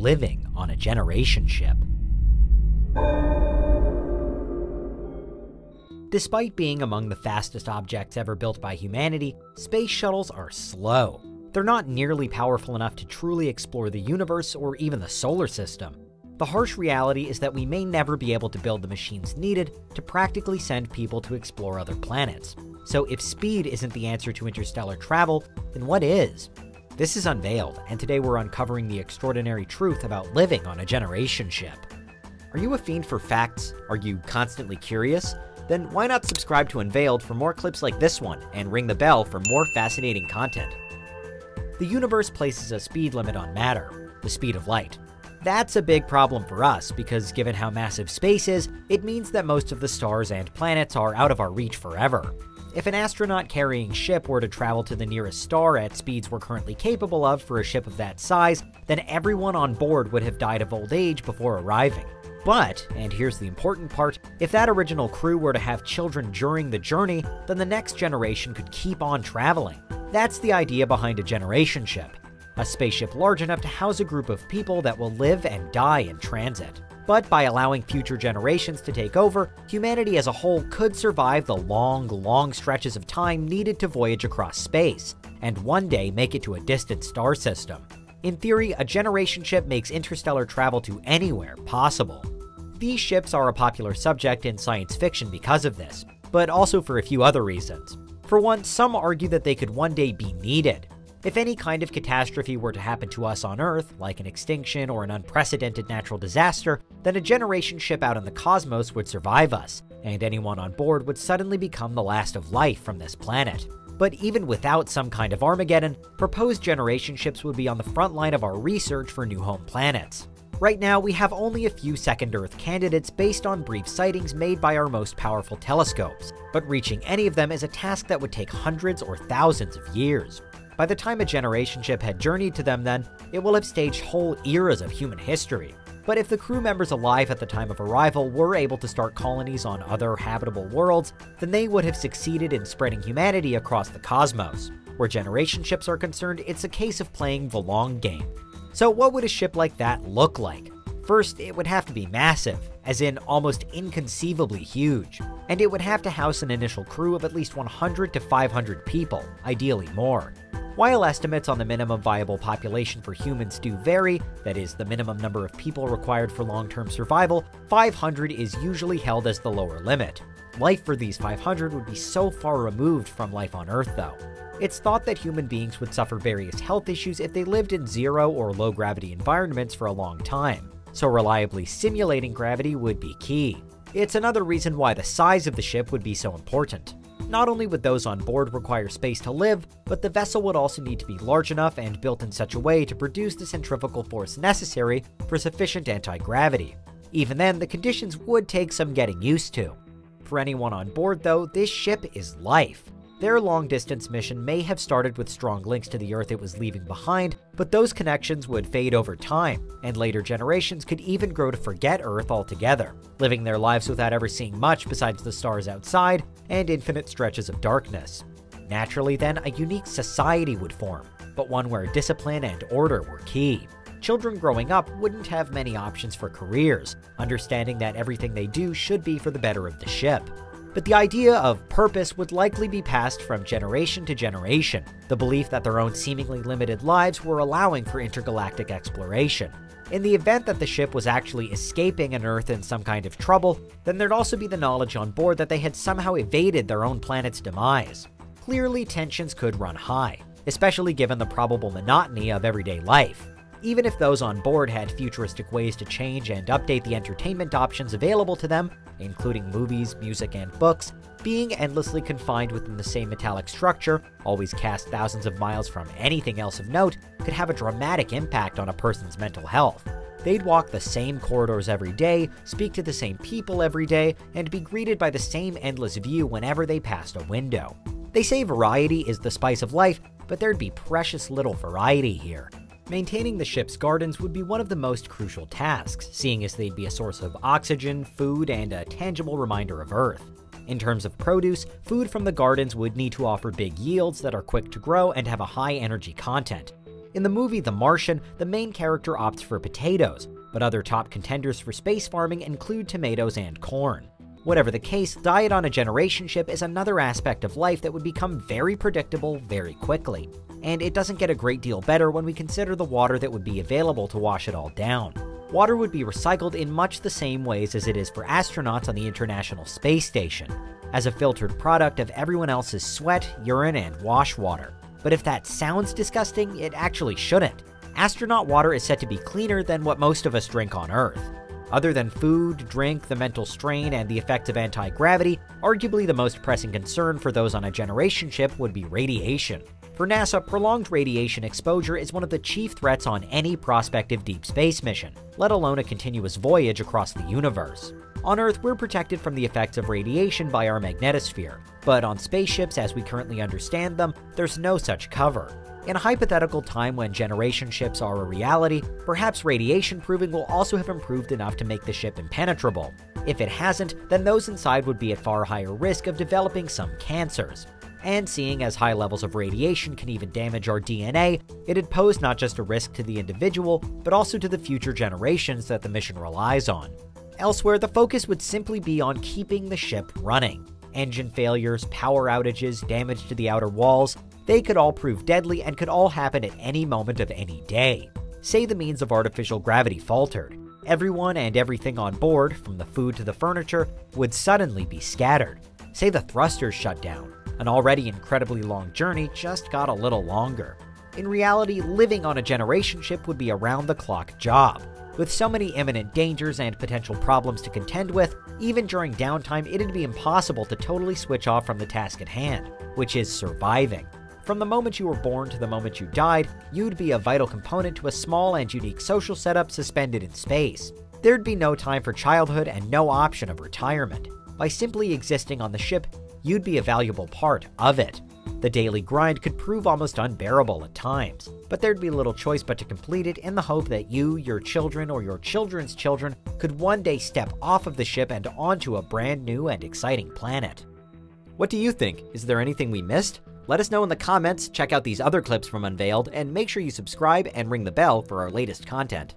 living on a generation ship. Despite being among the fastest objects ever built by humanity, space shuttles are slow. They're not nearly powerful enough to truly explore the universe or even the solar system. The harsh reality is that we may never be able to build the machines needed to practically send people to explore other planets. So if speed isn't the answer to interstellar travel, then what is? This is Unveiled, and today we're uncovering the extraordinary truth about living on a generation ship. Are you a fiend for facts? Are you constantly curious? Then why not subscribe to Unveiled for more clips like this one, and ring the bell for more fascinating content. The universe places a speed limit on matter, the speed of light. That's a big problem for us, because given how massive space is, it means that most of the stars and planets are out of our reach forever. If an astronaut carrying ship were to travel to the nearest star at speeds we're currently capable of for a ship of that size, then everyone on board would have died of old age before arriving. But, and here's the important part, if that original crew were to have children during the journey, then the next generation could keep on traveling. That's the idea behind a generation ship. A spaceship large enough to house a group of people that will live and die in transit. But by allowing future generations to take over, humanity as a whole could survive the long, long stretches of time needed to voyage across space, and one day make it to a distant star system. In theory, a generation ship makes interstellar travel to anywhere possible. These ships are a popular subject in science fiction because of this, but also for a few other reasons. For one, some argue that they could one day be needed. If any kind of catastrophe were to happen to us on Earth, like an extinction or an unprecedented natural disaster, then a generation ship out in the cosmos would survive us, and anyone on board would suddenly become the last of life from this planet. But even without some kind of Armageddon, proposed generation ships would be on the front line of our research for new home planets. Right now, we have only a few second Earth candidates based on brief sightings made by our most powerful telescopes, but reaching any of them is a task that would take hundreds or thousands of years. By the time a generation ship had journeyed to them then, it will have staged whole eras of human history. But if the crew members alive at the time of arrival were able to start colonies on other habitable worlds, then they would have succeeded in spreading humanity across the cosmos. Where generation ships are concerned, it's a case of playing the long game. So what would a ship like that look like? First, it would have to be massive, as in almost inconceivably huge, and it would have to house an initial crew of at least 100 to 500 people, ideally more. While estimates on the minimum viable population for humans do vary, that is, the minimum number of people required for long term survival, 500 is usually held as the lower limit. Life for these 500 would be so far removed from life on Earth, though. It's thought that human beings would suffer various health issues if they lived in zero or low gravity environments for a long time, so reliably simulating gravity would be key. It's another reason why the size of the ship would be so important. Not only would those on board require space to live, but the vessel would also need to be large enough and built in such a way to produce the centrifugal force necessary for sufficient anti-gravity. Even then, the conditions would take some getting used to. For anyone on board though, this ship is life. Their long distance mission may have started with strong links to the Earth it was leaving behind, but those connections would fade over time, and later generations could even grow to forget Earth altogether, living their lives without ever seeing much besides the stars outside and infinite stretches of darkness. Naturally, then, a unique society would form, but one where discipline and order were key. Children growing up wouldn't have many options for careers, understanding that everything they do should be for the better of the ship. But the idea of purpose would likely be passed from generation to generation, the belief that their own seemingly limited lives were allowing for intergalactic exploration. In the event that the ship was actually escaping an Earth in some kind of trouble, then there'd also be the knowledge on board that they had somehow evaded their own planet's demise. Clearly, tensions could run high, especially given the probable monotony of everyday life. Even if those on board had futuristic ways to change and update the entertainment options available to them, including movies, music, and books, being endlessly confined within the same metallic structure, always cast thousands of miles from anything else of note, could have a dramatic impact on a person's mental health. They'd walk the same corridors every day, speak to the same people every day, and be greeted by the same endless view whenever they passed a window. They say variety is the spice of life, but there'd be precious little variety here. Maintaining the ship's gardens would be one of the most crucial tasks, seeing as they'd be a source of oxygen, food, and a tangible reminder of Earth. In terms of produce, food from the gardens would need to offer big yields that are quick to grow and have a high energy content. In the movie The Martian, the main character opts for potatoes, but other top contenders for space farming include tomatoes and corn. Whatever the case, diet on a generation ship is another aspect of life that would become very predictable very quickly. And it doesn't get a great deal better when we consider the water that would be available to wash it all down. Water would be recycled in much the same ways as it is for astronauts on the International Space Station, as a filtered product of everyone else's sweat, urine, and wash water. But if that sounds disgusting, it actually shouldn't. Astronaut water is said to be cleaner than what most of us drink on Earth. Other than food, drink, the mental strain, and the effects of anti gravity, arguably the most pressing concern for those on a generation ship would be radiation. For NASA, prolonged radiation exposure is one of the chief threats on any prospective deep space mission, let alone a continuous voyage across the universe. On Earth, we're protected from the effects of radiation by our magnetosphere, but on spaceships as we currently understand them, there's no such cover. In a hypothetical time when generation ships are a reality, perhaps radiation proving will also have improved enough to make the ship impenetrable. If it hasn't, then those inside would be at far higher risk of developing some cancers. And seeing as high levels of radiation can even damage our DNA, it'd pose not just a risk to the individual, but also to the future generations that the mission relies on. Elsewhere, the focus would simply be on keeping the ship running. Engine failures, power outages, damage to the outer walls, they could all prove deadly and could all happen at any moment of any day. Say the means of artificial gravity faltered. Everyone and everything on board, from the food to the furniture, would suddenly be scattered. Say the thrusters shut down. An already incredibly long journey just got a little longer. In reality, living on a generation ship would be a round the clock job. With so many imminent dangers and potential problems to contend with, even during downtime, it'd be impossible to totally switch off from the task at hand, which is surviving. From the moment you were born to the moment you died, you'd be a vital component to a small and unique social setup suspended in space. There'd be no time for childhood and no option of retirement. By simply existing on the ship, you'd be a valuable part of it. The daily grind could prove almost unbearable at times, but there'd be little choice but to complete it in the hope that you, your children, or your children's children could one day step off of the ship and onto a brand new and exciting planet. What do you think? Is there anything we missed? Let us know in the comments, check out these other clips from Unveiled, and make sure you subscribe and ring the bell for our latest content.